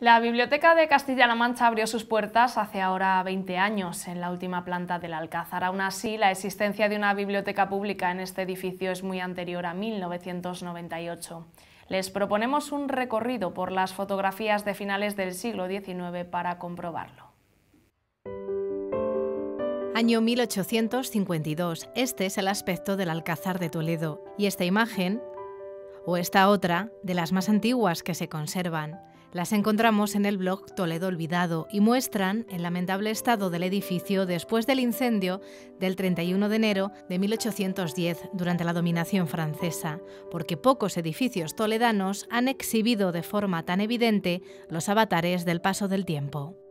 La Biblioteca de Castilla-La Mancha abrió sus puertas hace ahora 20 años en la última planta del Alcázar. Aún así, la existencia de una biblioteca pública en este edificio es muy anterior a 1998. Les proponemos un recorrido por las fotografías de finales del siglo XIX para comprobarlo. Año 1852. Este es el aspecto del Alcázar de Toledo. Y esta imagen, o esta otra, de las más antiguas que se conservan, las encontramos en el blog Toledo Olvidado y muestran el lamentable estado del edificio después del incendio del 31 de enero de 1810 durante la dominación francesa, porque pocos edificios toledanos han exhibido de forma tan evidente los avatares del paso del tiempo.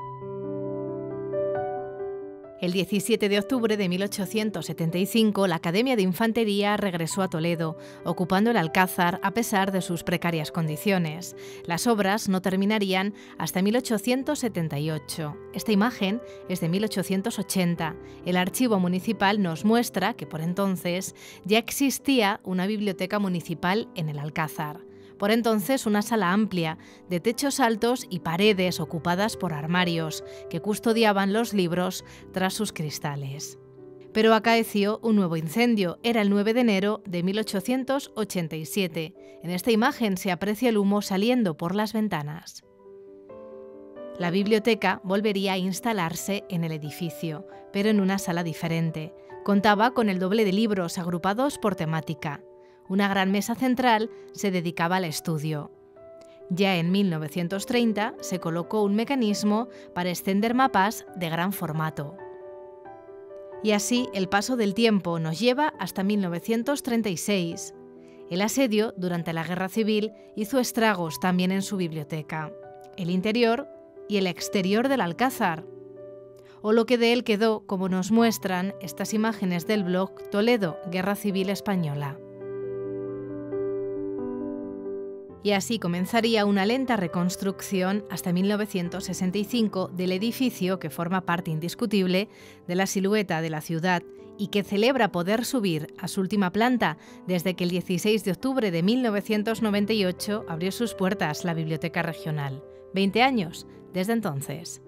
El 17 de octubre de 1875, la Academia de Infantería regresó a Toledo, ocupando el Alcázar a pesar de sus precarias condiciones. Las obras no terminarían hasta 1878. Esta imagen es de 1880. El archivo municipal nos muestra que por entonces ya existía una biblioteca municipal en el Alcázar por entonces una sala amplia, de techos altos y paredes ocupadas por armarios, que custodiaban los libros tras sus cristales. Pero acaeció un nuevo incendio, era el 9 de enero de 1887. En esta imagen se aprecia el humo saliendo por las ventanas. La biblioteca volvería a instalarse en el edificio, pero en una sala diferente. Contaba con el doble de libros agrupados por temática. Una gran mesa central se dedicaba al estudio. Ya en 1930 se colocó un mecanismo para extender mapas de gran formato. Y así el paso del tiempo nos lleva hasta 1936. El asedio durante la Guerra Civil hizo estragos también en su biblioteca, el interior y el exterior del Alcázar, o lo que de él quedó, como nos muestran estas imágenes del blog Toledo, Guerra Civil Española y así comenzaría una lenta reconstrucción hasta 1965 del edificio que forma parte indiscutible de la silueta de la ciudad y que celebra poder subir a su última planta desde que el 16 de octubre de 1998 abrió sus puertas la Biblioteca Regional. 20 años desde entonces.